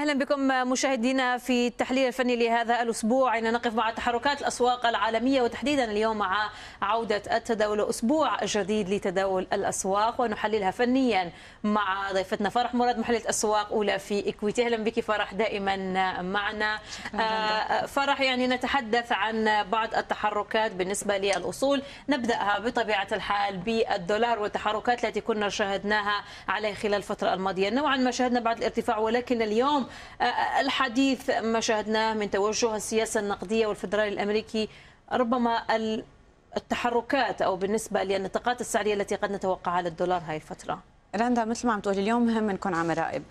أهلا بكم مشاهدينا في التحليل الفني لهذا الأسبوع. إن نقف مع تحركات الأسواق العالمية وتحديدا اليوم مع عودة التداول أسبوع جديد لتداول الأسواق ونحللها فنيا مع ضيفتنا فرح مراد محلله أسواق أولى في إكويتي. أهلا بك فرح دائما معنا. آه، فرح يعني نتحدث عن بعض التحركات بالنسبة للأصول. نبدأها بطبيعة الحال بالدولار والتحركات التي كنا شاهدناها عليه خلال الفترة الماضية. نوعا ما شاهدنا بعض الارتفاع ولكن اليوم الحديث ما شاهدناه من توجه السياسة النقدية والفدرالي الأمريكي ربما التحركات أو بالنسبة للنطاقات السعرية التي قد نتوقعها للدولار هاي الفترة. رندا مثل ما عم تقولي اليوم مهم نكون عم نراقب.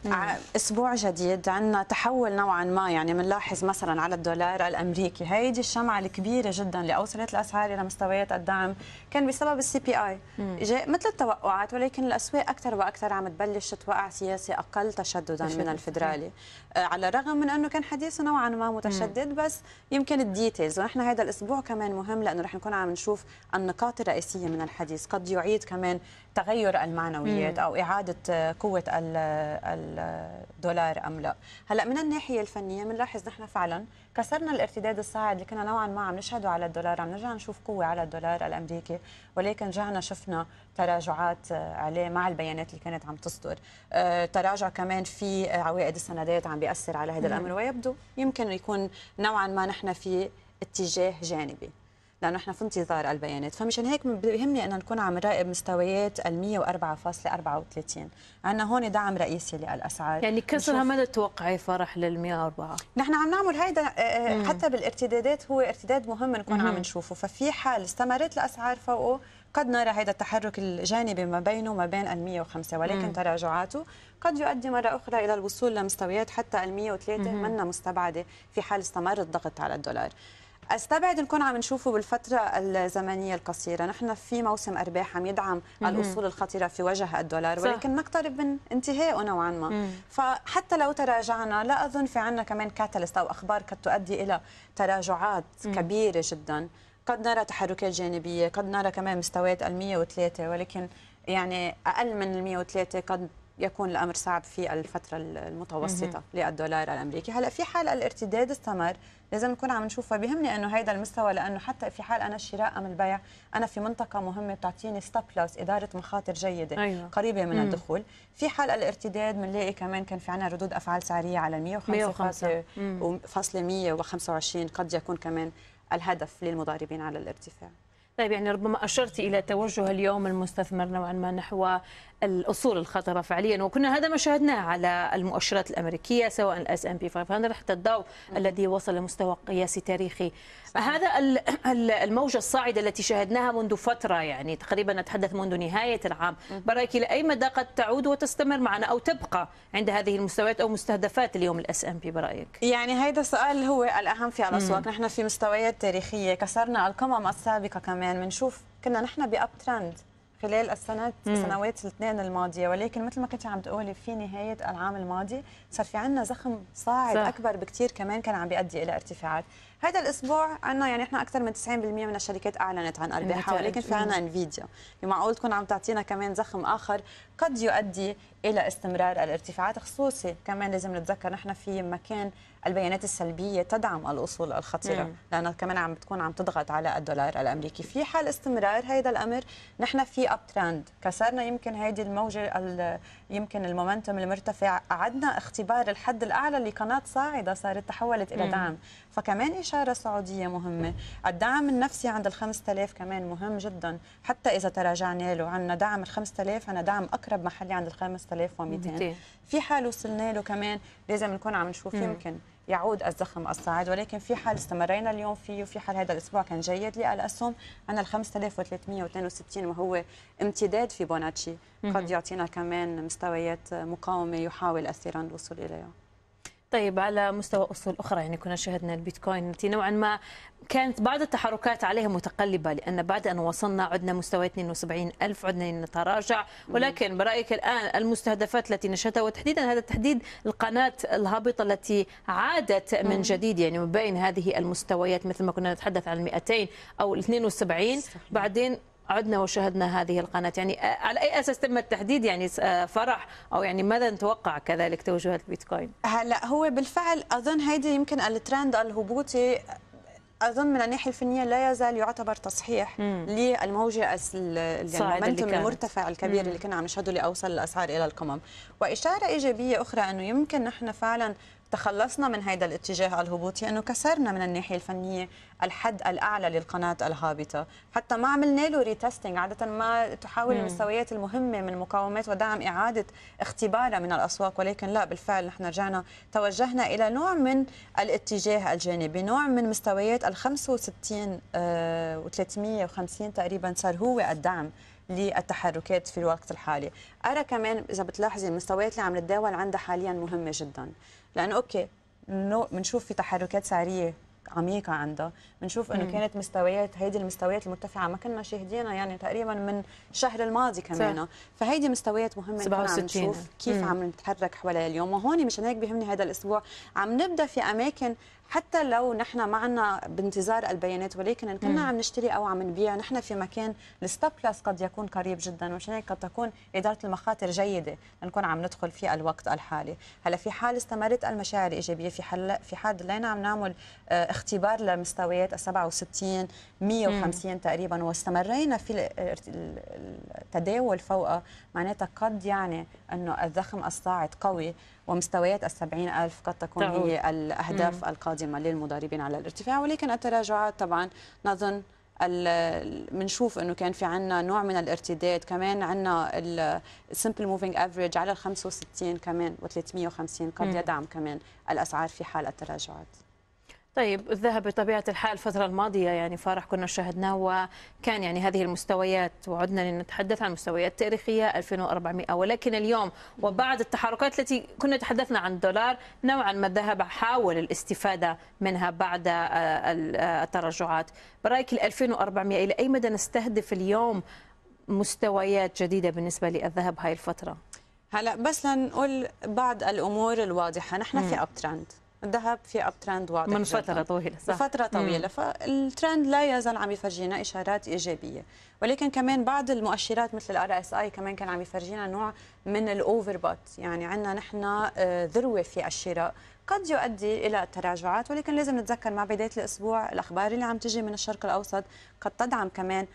أسبوع جديد عندنا تحول نوعا ما يعني بنلاحظ مثلا على الدولار الأمريكي. هيدي الشمعة الكبيرة جدا اللي اوصلت الأسعار إلى مستويات الدعم كان بسبب السي بي اي جاء مثل التوقعات ولكن الأسواق أكثر وأكثر عم تبلش تتوقع سياسي أقل تشددا من الفدرالي آه، على الرغم من أنه كان حديثه نوعا ما متشدد بس يمكن الديتيلز. ونحن هذا الأسبوع كمان مهم لأنه رح نكون عم نشوف النقاط الرئيسية من الحديث. قد يعيد كمان تغير المعنويات أو إعادة قوة الدولار أم لا. هلا من الناحية الفنية بنلاحظ نحن فعلا كسرنا الارتداد الصاعد اللي كنا نوعا ما عم نشهده على الدولار. عم نرجع نشوف قوة على الدولار الأمريكي ولكن رجعنا شفنا تراجعات عليه مع البيانات اللي كانت عم تصدر. آه، تراجع كمان في عوائد السندات عم بيأثر على هذا الأمر ويبدو يمكن يكون نوعا ما نحن في اتجاه جانبي. لأنه إحنا في انتظار البيانات. فمشان هيك بيهمني ان نكون عم نراقب مستويات ال 104.34 عندنا هون دعم رئيسي للأسعار. يعني كسرها ماذا تتوقعي فرح لل 104 نحن عم نعمل هيدا آه، آه، حتى بالارتدادات هو ارتداد مهم نكون عم نشوفه. ففي حال استمرت الأسعار فوقه قد نرى هذا التحرك الجانبي ما بينه وما بين ال 105 ولكن مم. تراجعاته قد يؤدي مرة أخرى إلى الوصول لمستويات حتى ال 103 منا مستبعدة في حال استمر الضغط على الدولار. أستبعد نكون عم نشوفه بالفترة الزمنية القصيرة. نحن في موسم أرباح عم يدعم الاصول الخطيرة في وجه الدولار ولكن نقترب من انتهائه نوعا ما. مم. فحتى لو تراجعنا لا أظن في عندنا كمان كاتاليست أو أخبار قد تؤدي إلى تراجعات مم. كبيرة جدا. قد نرى تحركات جانبية قد نرى كمان مستويات ال 103 ولكن يعني أقل من ال 103 قد يكون الأمر صعب في الفترة المتوسطة للدولار الأمريكي. هلأ في حال الارتداد استمر لازم نكون عم نشوفها. بيهمني إنه هذا المستوى لأنه حتى في حال أنا الشراء أم البيع أنا في منطقة مهمة بتعطيني ستوب لوس إدارة مخاطر جيدة أيوة. قريبة من مم. الدخول. في حال الارتداد بنلاقي كمان كان في عنا ردود أفعال سعرية على 105 فاصلة 125 قد يكون كمان الهدف للمضاربين على الارتفاع. طيب يعني ربما أشرت إلى توجه اليوم المستثمر نوعا ما نحو الأصول الخطرة فعليا. وكنا هذا ما شاهدناه على المؤشرات الأمريكية سواء ال S&P 500 حتى الداو الذي وصل لمستوى قياسي تاريخي. صحيح. هذا الموجة الصاعدة التي شاهدناها منذ فترة يعني تقريبا نتحدث منذ نهاية العام. برأيك لأي مدى قد تعود وتستمر معنا أو تبقى عند هذه المستويات أو مستهدفات اليوم ال S&P برأيك؟ يعني هذا السؤال هو الأهم في الأسواق. نحن في مستويات تاريخية. كسرنا القمم السابقة كمان. بنشوف كنا نحن ب uptrend خلال السنوات السنوات الاثنين الماضية. ولكن مثل ما كنت عم تقولي في نهاية العام الماضي صار في عندنا زخم صاعد صح. أكبر بكثير كمان كان عم بيؤدي إلى ارتفاعات. هذا الأسبوع عندنا يعني إحنا أكثر من 90% من الشركات أعلنت عن أرباحها. ولكن في عندنا Nvidia معقول تكون عم تعطينا كمان زخم آخر. قد يؤدي إلى استمرار الارتفاعات خصوصي كمان لازم نتذكر نحن في مكان البيانات السلبية تدعم الأصول الخطيرة. لانها كمان عم بتكون عم تضغط على الدولار الأمريكي. في حال استمرار هذا الأمر نحن في اب ترند كسرنا يمكن هذه الموجة يمكن المومنتوم المرتفع. أعدنا اختبار الحد الأعلى لقناه صاعدة صارت تحولت إلى دعم. فكمان إشارة سعودية مهمة. الدعم النفسي عند ال 5000 كمان مهم جدا. حتى إذا تراجعنا له عندنا دعم ال 5000 عندنا دعم أقرب محلي عند ال 5200 في حال وصلنا له كمان لازم نكون عم نشوف يمكن يعود الزخم الصاعد ولكن في حال استمرينا اليوم فيه وفي حال هذا الأسبوع كان جيد للأسهم. عندنا ال 5362 وهو امتداد فيبوناتشي قد يعطينا كمان مستويات مقاومة يحاول الثيران الوصول إليها. طيب على مستوى أصول أخرى يعني كنا شاهدنا البيتكوين التي نوعا ما كانت بعض التحركات عليها متقلبة لأن بعد أن وصلنا عدنا مستوى 72 ألف عدنا نتراجع ولكن برأيك الآن المستهدفات التي نشأتها وتحديدا هذا التحديد القناة الهابطة التي عادت من جديد يعني من بين هذه المستويات مثل ما كنا نتحدث عن 200 أو 72 بعدين عدنا وشاهدنا هذه القناة. يعني على أي أساس تم التحديد يعني فرح؟ أو يعني ماذا نتوقع كذلك توجهات البيتكوين هلا هو بالفعل أظن هيدي يمكن الترند الهبوطي أظن من الناحية الفنية لا يزال يعتبر تصحيح. للموجة المومنتوم المرتفع الكبير مم. اللي كنا عم نشهده اللي اوصل الأسعار إلى القمم. وإشارة إيجابية أخرى إنه يمكن نحن فعلا تخلصنا من هذا الاتجاه الهبوطي إنه كسرنا من الناحية الفنية الحد الأعلى للقناة الهابطة. حتى ما عملنا له retesting عادة ما تحاول مم. المستويات المهمة من مقاومات ودعم إعادة اختبارها من الأسواق ولكن لا بالفعل نحن رجعنا توجهنا إلى نوع من الاتجاه الجانبي نوع من مستويات ال 65 و 350 تقريبا صار هو الدعم للتحركات في الوقت الحالي. أرى كمان إذا بتلاحظي المستويات اللي عم نتداول عندها حاليا مهمة جدا. لأنه okay بنشوف في تحركات سعرية عميقة عندها. بنشوف إنه كانت مستويات هيدي المستويات المرتفعة ما كنا شاهدينها يعني تقريبا من الشهر الماضي كمان. فهيدي مستويات مهمة نكون عم نشوف كيف مم. عم نتحرك حواليها اليوم. وهون مشان هيك بيهمني هذا الأسبوع عم نبدأ في أماكن حتى لو نحن معنا بانتظار البيانات ولكن إن كنا عم نشتري أو عم نبيع نحن في مكان ال stop loss قد يكون قريب جدا ومشان هيك قد تكون إدارة المخاطر جيدة لنكون عم ندخل في الوقت الحالي هلأ في حال استمرت المشاعر الإيجابية في حال في حال ضلينا عم نعمل آه، اختبار لمستويات ال 67 150 مم. تقريبا واستمرينا في التداول فوقها معناتها قد يعني إنه الزخم الصاعد قوي ومستويات السبعين ألف قد تكون تعود. هي الأهداف مم. القادمة للمضاربين على الارتفاع ولكن التراجعات طبعا نظن بنشوف إنه كان في عندنا نوع من الارتداد كمان عندنا ال simple moving average على ال 65 كمان و350 قد يدعم كمان الأسعار في حال التراجعات. طيب الذهب بطبيعة الحال الفترة الماضية يعني فرح كنا شاهدناه وكان يعني هذه المستويات وعدنا لنتحدث عن مستويات تاريخية 2400 ولكن اليوم وبعد التحركات التي كنا تحدثنا عن الدولار نوعا ما الذهب حاول الاستفادة منها بعد آه، آه، التراجعات. برأيك ال 2400 إلى أي مدى نستهدف اليوم مستويات جديدة بالنسبة للذهب هاي الفترة؟ هلا بس لنقول بعض الأمور الواضحة. نحن في uptrend الذهب في uptrend واضح من فترة طويلة صح. فتره طويلة. فالترند لا يزال عم يفرجينا إشارات إيجابية. ولكن كمان بعض المؤشرات مثل ال RSI كمان كان عم يفرجينا نوع من ال overbought يعني عندنا نحن آه، ذروة في الشراء. قد يؤدي إلى تراجعات ولكن لازم نتذكر مع بداية الأسبوع الأخبار اللي عم تجي من الشرق الأوسط قد تدعم كمان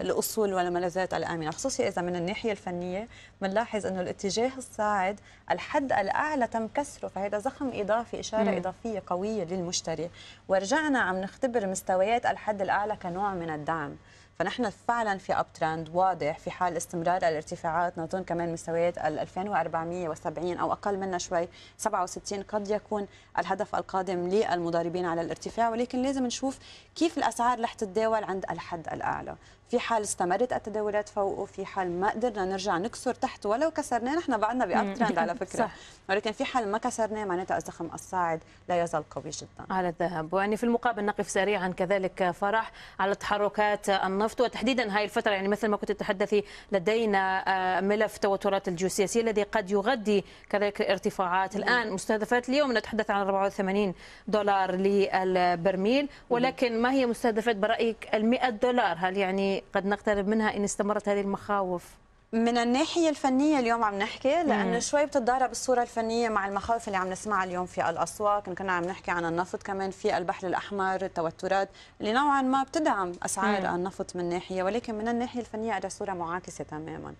الأصول والملاذات الآمنة خصوصي إذا من الناحية الفنية بنلاحظ إنه الاتجاه الصاعد الحد الأعلى تم كسره فهذا زخم إضافي إشارة مم. إضافية قوية للمشتري. ورجعنا عم نختبر مستويات الحد الأعلى كنوع من الدعم. فنحن فعلا في اب ترند واضح في حال استمرار الارتفاعات. نظن كمان مستويات ال 2470 أو أقل منها شوي. 67 قد يكون الهدف القادم للمضاربين على الارتفاع ولكن لازم نشوف كيف الأسعار رح تتداول عند الحد الأعلى. في حال استمرت التداولات فوقه في حال ما قدرنا نرجع نكسر تحت ولو كسرناه نحن بعدنا بأب ترند على فكرة. صح. ولكن في حال ما كسرناه معناتها الزخم الصاعد لا يزال قوي جدا. على الذهب ويعني في المقابل نقف سريعا كذلك فرح على تحركات النفط. وتحديدا هاي الفترة يعني مثل ما كنت تتحدثي لدينا آه، ملف توترات الجيوسياسية الذي قد يغذي كذلك الارتفاعات الآن مستهدفات اليوم نتحدث عن 84 دولار للبرميل. ولكن ما هي مستهدفات برأيك ال 100 دولار؟ هل يعني قد نقترب منها إن استمرت هذه المخاوف؟ من الناحية الفنية اليوم عم نحكي لأنه شوي بتتضارب الصورة الفنية مع المخاوف اللي عم نسمعها اليوم في الأسواق كنا عم نحكي عن النفط كمان في البحر الأحمر التوترات اللي نوعا ما بتدعم أسعار مم. النفط من ناحية ولكن من الناحية الفنية أرى صورة معاكسة تماما.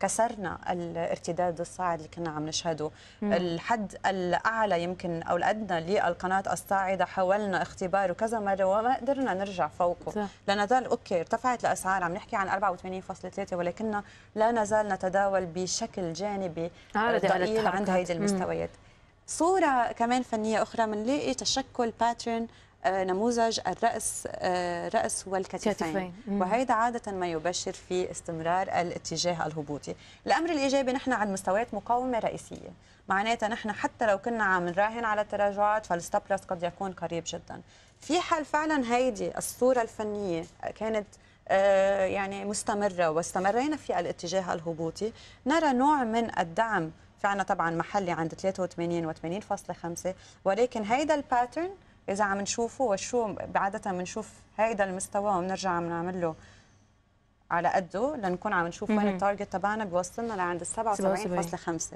كسرنا الارتداد الصاعد اللي كنا عم نشهده. مم. الحد الأعلى يمكن أو الأدنى للقناة الصاعدة حاولنا اختباره كذا مرة وما قدرنا نرجع فوقه. لا نزال okay ارتفعت الأسعار عم نحكي عن 84.3 ولكننا لا نزال نتداول بشكل جانبي ضئيل عند هذه المستويات. صورة كمان فنية أخرى بنلاقي تشكل pattern آه، نموذج الرأس آه، رأس والكتفين. وهذا عادة ما يبشر في استمرار الاتجاه الهبوطي. الأمر الإيجابي نحن عند مستويات مقاومة رئيسية. معناتها نحن حتى لو كنا عم نراهن على التراجعات فال stop قد يكون قريب جدا. في حال فعلا هيدي الصورة الفنية كانت آه، يعني مستمرة واستمرينا في الاتجاه الهبوطي نرى نوع من الدعم. في عنا طبعا محلي عند 83 و 80.5 ولكن هيدا ال pattern إذا عم نشوفه وشو عادة بنشوف هيدا المستوى وبنرجع عم نعمل له على قده لنكون عم نشوف وين ال target تبعنا بيوصلنا لعند ال 77.5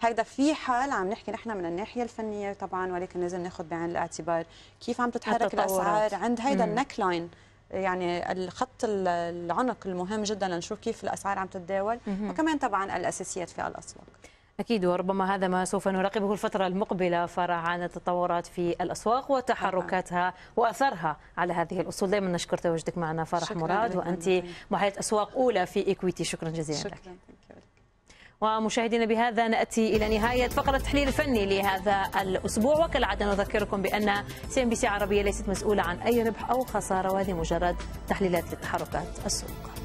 هيدا في حال عم نحكي نحن من الناحية الفنية طبعا ولكن لازم ناخذ بعين الاعتبار. كيف عم تتحرك الأسعار عند هيدا ال neckline يعني الخط العنق المهم جدا لنشوف كيف الأسعار عم تتداول. وكمان طبعا الأساسيات في الأسواق. أكيد وربما هذا ما سوف نراقبه الفترة المقبلة فرح عن التطورات في الأسواق وتحركاتها وأثرها على هذه الأصول. دائما نشكر تواجدك معنا فرح مراد وأنت محللة أسواق أولى في إيكويتي شكرا جزيلا شكرا. لك ومشاهدينا بهذا نأتي إلى نهاية فقرة التحليل الفني لهذا الأسبوع. وكالعادة نذكركم بأن CNBC عربية ليست مسؤولة عن أي ربح أو خسارة وهذه مجرد تحليلات لتحركات السوق.